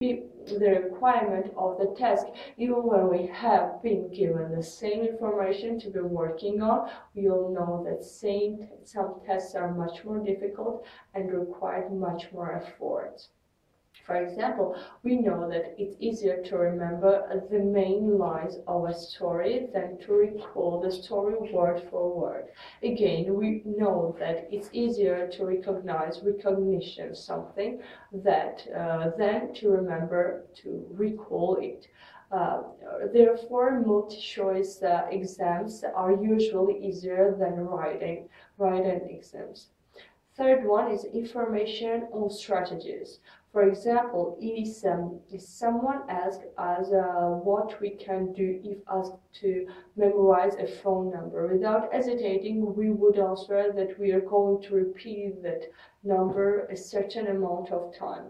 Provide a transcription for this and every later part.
be the requirement of the task even when we have been given the same information to be working on. All know that same some tests are much more difficult and require much more effort for example, we know that it's easier to remember the main lines of a story than to recall the story word for word. Again, we know that it's easier to recognize recognition something that uh, than to remember to recall it. Uh, therefore, multi-choice uh, exams are usually easier than writing writing exams. Third one is information on strategies. For example, if, um, if someone asks us uh, what we can do if asked to memorize a phone number, without hesitating, we would answer that we are going to repeat that number a certain amount of time.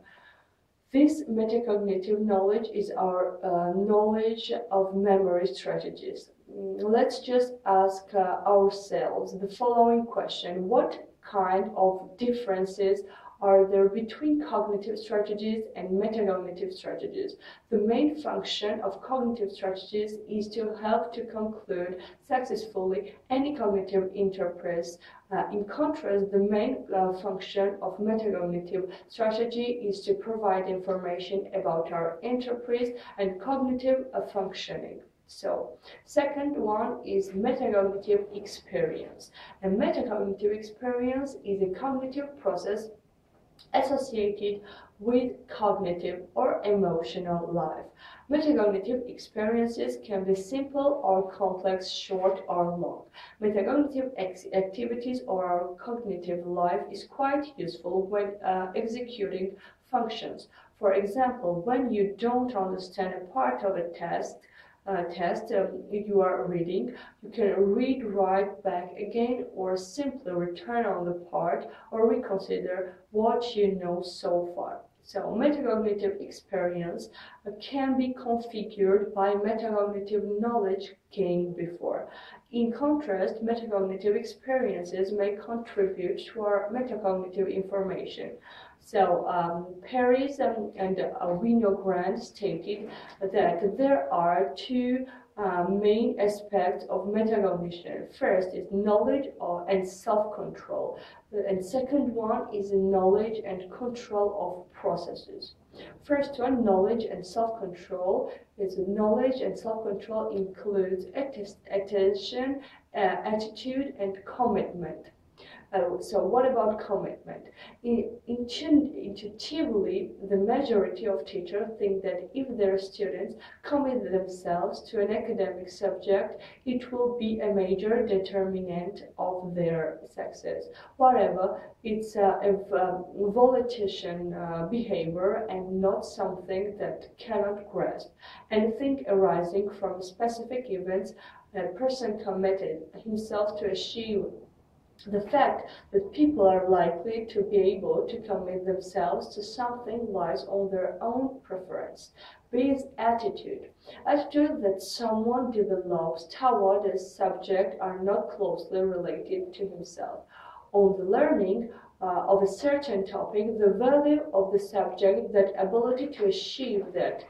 This metacognitive knowledge is our uh, knowledge of memory strategies. Mm, let's just ask uh, ourselves the following question. What kind of differences are there between cognitive strategies and metacognitive strategies. The main function of cognitive strategies is to help to conclude successfully any cognitive enterprise. Uh, in contrast, the main uh, function of metacognitive strategy is to provide information about our enterprise and cognitive uh, functioning. So, second one is metacognitive experience. A metacognitive experience is a cognitive process associated with cognitive or emotional life. Metacognitive experiences can be simple or complex, short or long. Metacognitive activities or our cognitive life is quite useful when uh, executing functions. For example, when you don't understand a part of a test, uh, test you are reading, you can read right back again or simply return on the part or reconsider what you know so far. So metacognitive experience uh, can be configured by metacognitive knowledge gained before. In contrast, metacognitive experiences may contribute to our metacognitive information. So um, Paris um, and uh, stated that there are two uh, main aspects of metacognition. First is knowledge or, and self-control, and second one is knowledge and control of processes. First one, knowledge and self-control, is knowledge and self-control includes attention, uh, attitude, and commitment. Uh, so what about commitment? In, intuitively, the majority of teachers think that if their students commit themselves to an academic subject, it will be a major determinant of their success. However, it's a, a uh, behavior and not something that cannot grasp. Anything arising from specific events a person committed himself to achieve the fact that people are likely to be able to commit themselves to something lies on their own preference. B's attitude. Attitude that someone develops toward a subject are not closely related to himself. On the learning uh, of a certain topic, the value of the subject, that ability to achieve that,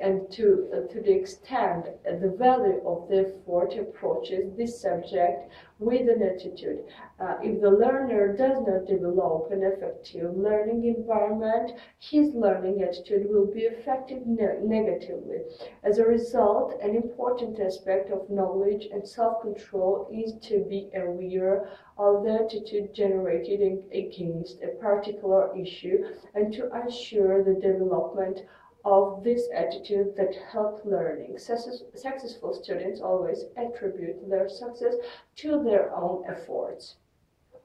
and to, uh, to the extent the value of the effort approaches this subject with an attitude. Uh, if the learner does not develop an effective learning environment, his learning attitude will be affected ne negatively. As a result, an important aspect of knowledge and self-control is to be aware of the attitude generated against a particular issue and to ensure the development of this attitude that help learning. Successful students always attribute their success to their own efforts.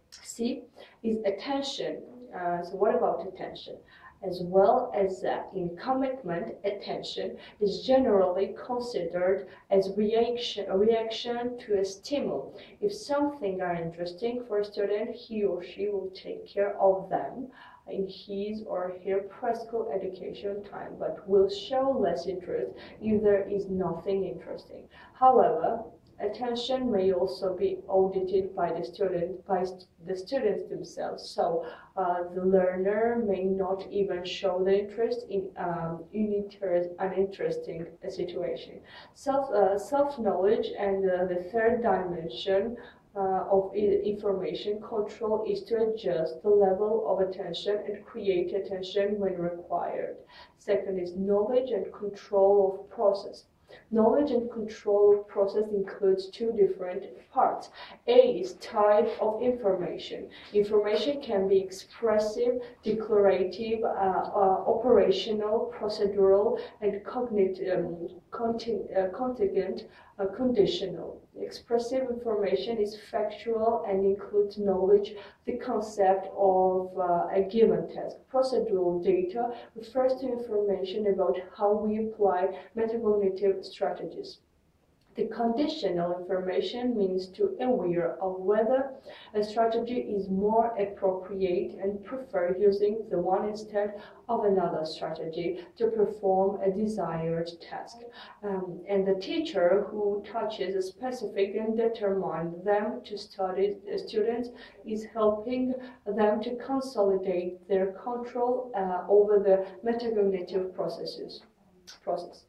C is attention. Uh, so what about attention? As well as uh, in commitment, attention is generally considered as reaction, a reaction to a stimulus. If something are interesting for a student, he or she will take care of them in his or her preschool education time, but will show less interest if there is nothing interesting. However, Attention may also be audited by the student by the students themselves. So uh, the learner may not even show the interest in um, uninteresting situation. Self uh, self knowledge and uh, the third dimension uh, of information control is to adjust the level of attention and create attention when required. Second is knowledge and control of process. Knowledge and control of process includes two different parts. A is type of information. Information can be expressive, declarative, uh, uh, operational, procedural, and cognitive, um, uh, contingent uh, conditional. Expressive information is factual and includes knowledge, the concept of uh, a given task. Procedural data refers to information about how we apply metacognitive strategies. The conditional information means to aware of whether a strategy is more appropriate and prefer using the one instead of another strategy to perform a desired task. Um, and the teacher who touches a specific and determines them to study the students is helping them to consolidate their control uh, over the metacognitive processes process.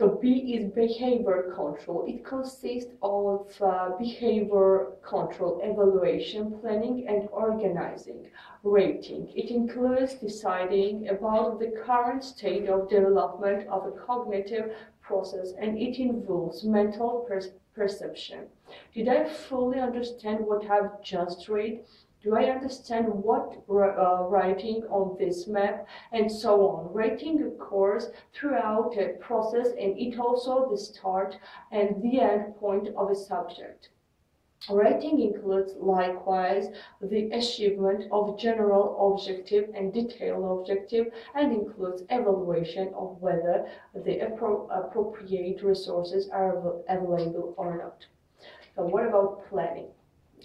So B is behavior control. It consists of uh, behavior control, evaluation, planning, and organizing. Rating. It includes deciding about the current state of development of a cognitive process and it involves mental per perception. Did I fully understand what I've just read? Do I understand what uh, writing on this map and so on? Writing occurs throughout a process and it also the start and the end point of a subject. Writing includes likewise the achievement of general objective and detailed objective and includes evaluation of whether the appro appropriate resources are available or not. So what about planning?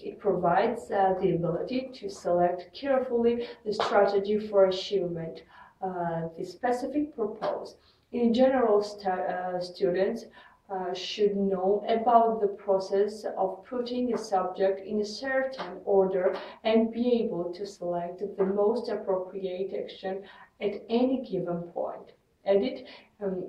It provides uh, the ability to select carefully the strategy for achievement, uh, the specific purpose. In general, uh, students uh, should know about the process of putting a subject in a certain order and be able to select the most appropriate action at any given point. Edit um,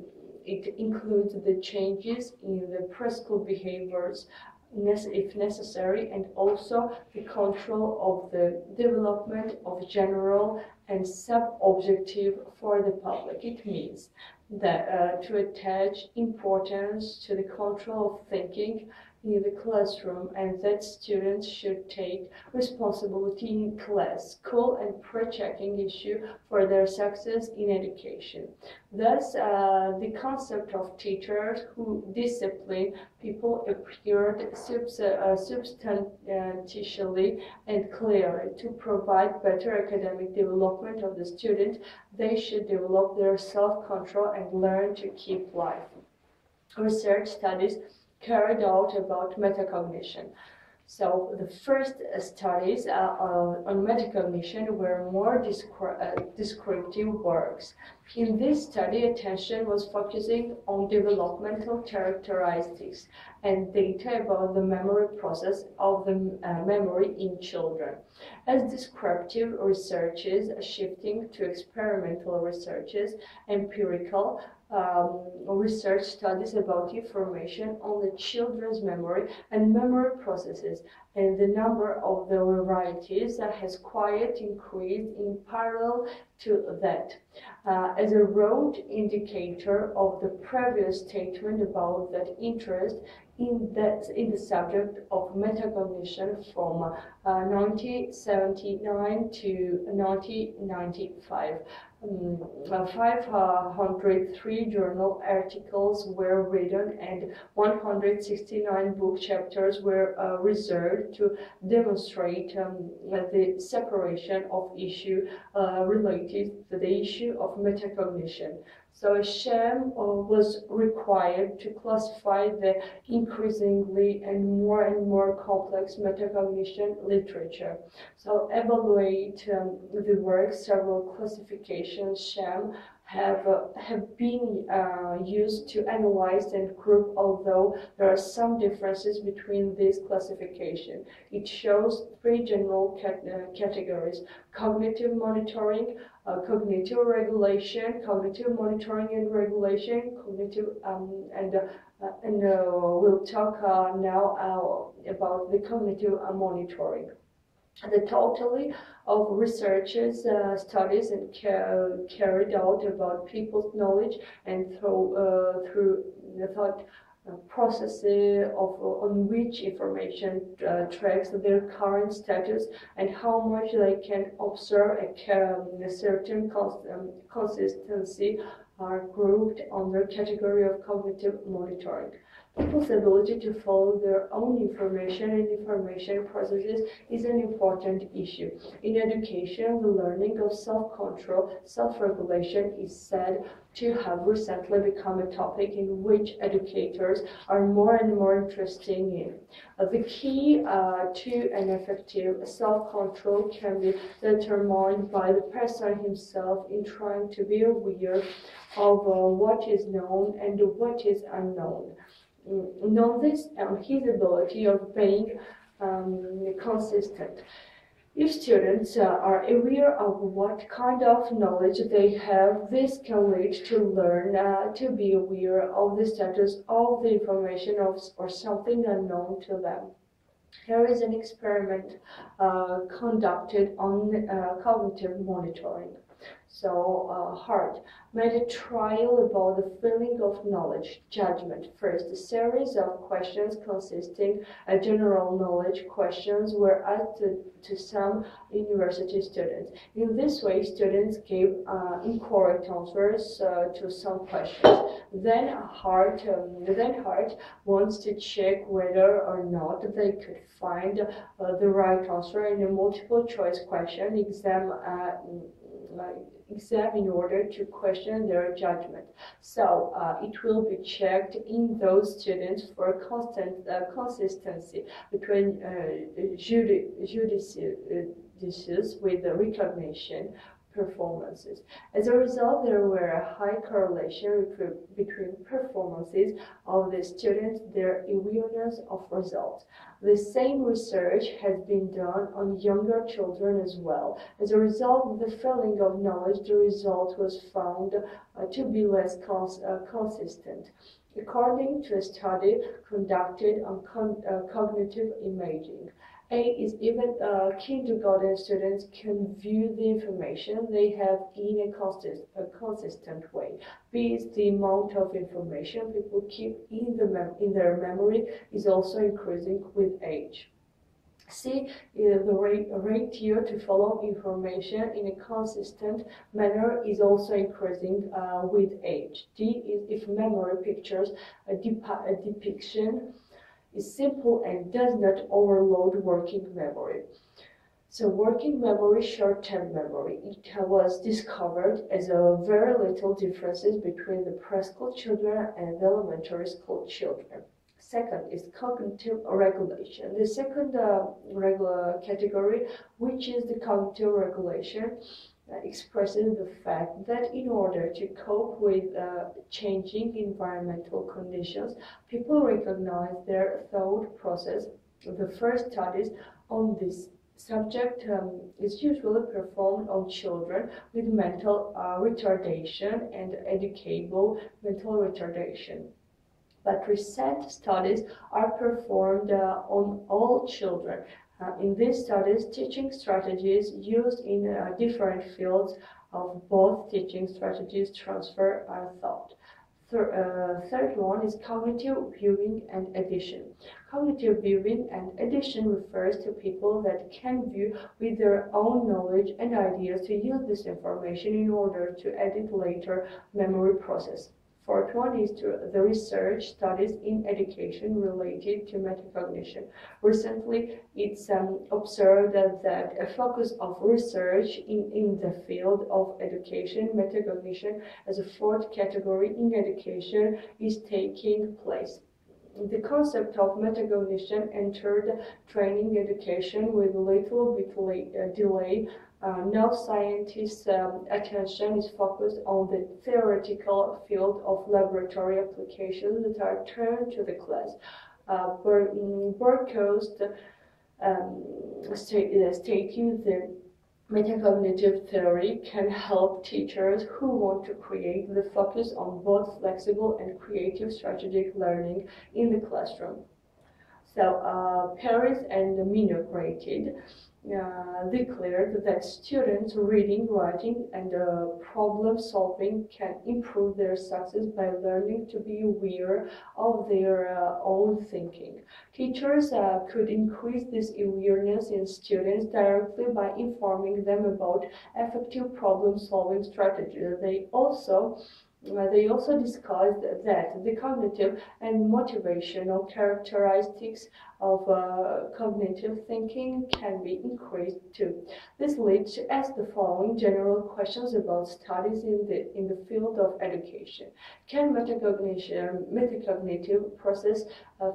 it includes the changes in the preschool behaviors if necessary, and also the control of the development of general and sub-objective for the public. It means that uh, to attach importance to the control of thinking in the classroom and that students should take responsibility in class, school and pre-checking issue for their success in education. Thus, uh, the concept of teachers who discipline people appeared subs uh, substantially and clearly to provide better academic development of the student. They should develop their self-control and learn to keep life. Research studies carried out about metacognition. So the first studies uh, on metacognition were more descri uh, descriptive works. In this study, attention was focusing on developmental characteristics and data about the memory process of the uh, memory in children. As descriptive researches shifting to experimental researches, empirical um, research studies about information on the children's memory and memory processes and the number of the varieties that has quite increased in parallel to that. Uh, as a road indicator of the previous statement about that interest in that in the subject of metacognition from uh, 1979 to 1995. Um, 503 journal articles were written and 169 book chapters were uh, reserved to demonstrate um, the separation of issue uh, related to the issue of metacognition. So a uh, was required to classify the increasingly and more and more complex metacognition literature. So evaluate um, the work, several classifications sham have, uh, have been uh, used to analyze and group, although there are some differences between this classification. It shows three general cat uh, categories, cognitive monitoring, uh, cognitive regulation, cognitive monitoring and regulation, cognitive, um, and, uh, and uh, we'll talk now about the cognitive monitoring. The totally of researchers, uh, studies, and ca carried out about people's knowledge and through uh, through the thought uh, processes of on which information uh, tracks their current status and how much they can observe a, um, a certain cons um, consistency are grouped under category of cognitive monitoring. People's ability to follow their own information and information processes is an important issue. In education, the learning of self-control, self-regulation is said to have recently become a topic in which educators are more and more interested in. Uh, the key uh, to an effective self-control can be determined by the person himself in trying to be aware of uh, what is known and what is unknown notice and his ability of being um, consistent. If students uh, are aware of what kind of knowledge they have, this can lead to learn uh, to be aware of the status of the information of, or something unknown to them. Here is an experiment uh, conducted on uh, cognitive monitoring so uh, Hart, made a trial about the feeling of knowledge, judgment. First, a series of questions consisting of general knowledge questions were asked to, to some university students. In this way, students gave uh, incorrect answers uh, to some questions. Then Hart, um, then Hart wants to check whether or not they could find uh, the right answer in a multiple choice question exam uh, exam in order to question their judgment. So uh, it will be checked in those students for constant uh, consistency between uh, judices uh, with the recognition performances. As a result, there were a high correlation between performances of the students, their awareness of results. The same research has been done on younger children as well. As a result the feeling of knowledge, the result was found uh, to be less cons uh, consistent. According to a study conducted on con uh, cognitive imaging, a is even uh, kindergarten students can view the information they have in a, consist a consistent way. B is the amount of information people keep in, the in their memory is also increasing with age. C is the rate, ratio to follow information in a consistent manner is also increasing uh, with age. D is if memory pictures a, a depiction is simple and does not overload working memory. So working memory, short-term memory, it was discovered as a very little differences between the preschool children and elementary school children. Second is cognitive regulation. The second uh, regular category, which is the cognitive regulation, expresses the fact that in order to cope with uh, changing environmental conditions, people recognize their thought process. The first studies on this subject um, is usually performed on children with mental uh, retardation and educable mental retardation. But recent studies are performed uh, on all children uh, in these studies, teaching strategies used in uh, different fields of both teaching strategies transfer our thought. Thir uh, third one is cognitive viewing and addition. Cognitive viewing and addition refers to people that can view with their own knowledge and ideas to use this information in order to edit later memory process. Fourth one is to the research studies in education related to metacognition. Recently, it's um, observed that, that, a focus of research in, in the field of education, metacognition as a fourth category in education is taking place. The concept of metacognition entered training education with little bit uh, delay Uh, now scientists' um, attention is focused on the theoretical field of laboratory applications that are turned to the class. Uh, Burkhost um, stating the Metacognitive theory can help teachers who want to create the focus on both flexible and creative strategic learning in the classroom. So uh, Paris and Winograd uh, declared that students reading, writing, and uh, problem solving can improve their success by learning to be aware of their uh, own thinking. Teachers uh, could increase this awareness in students directly by informing them about effective problem solving strategies. They also they also discussed that the cognitive and motivational characteristics of uh, cognitive thinking can be increased too. This leads to ask the following general questions about studies in the, in the field of education. Can metacognition, metacognitive process uh,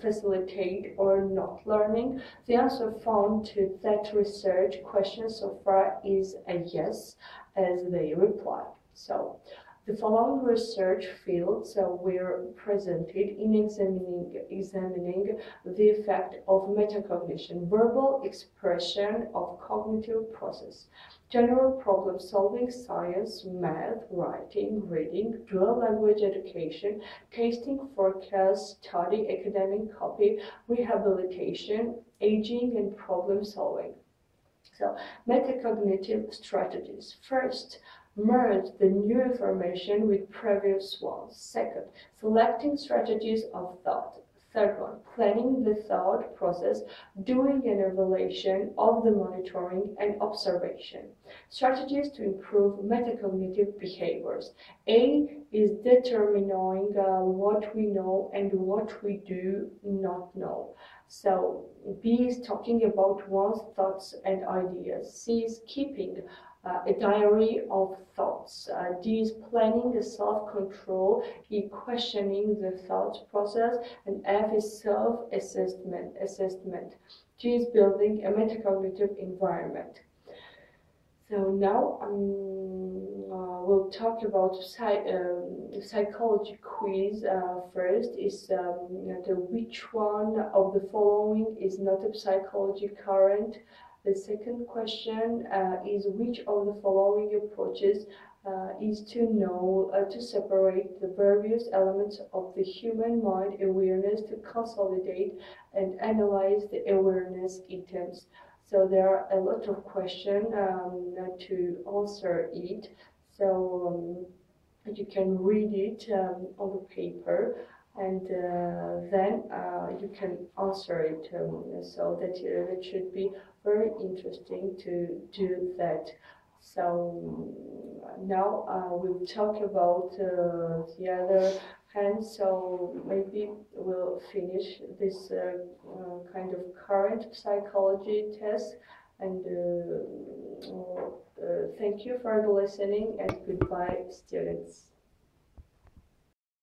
facilitate, or not learning? The answer found to that research question so far is a yes, as they reply. So, the following research fields uh, were presented in examining, examining the effect of metacognition, verbal expression of cognitive process, general problem solving, science, math, writing, reading, dual language education, tasting, forecast, study, academic copy, rehabilitation, aging, and problem solving. So, metacognitive strategies. First, merge the new information with previous ones. Second, selecting strategies of thought. Third one, planning the thought process, doing an evaluation of the monitoring and observation. Strategies to improve metacognitive behaviors. A is determining uh, what we know and what we do not know. So B is talking about one's thoughts and ideas. C is keeping uh, a diary of thoughts. Uh, D is planning the self-control, E questioning the thought process, and F is self-assessment. Assessment. G is building a metacognitive environment. So now um, uh, we'll talk about psych um, psychology quiz. Uh, first is um, the which one of the following is not a psychology current the second question uh, is which of the following approaches uh, is to know, uh, to separate the various elements of the human mind awareness to consolidate and analyze the awareness items. So there are a lot of questions um, to answer it. So um, you can read it um, on the paper and uh, then uh, you can answer it um, so that uh, it should be very interesting to do that. So now uh, we'll talk about uh, the other hand. So maybe we'll finish this uh, kind of current psychology test. And thank you for the listening and goodbye, students.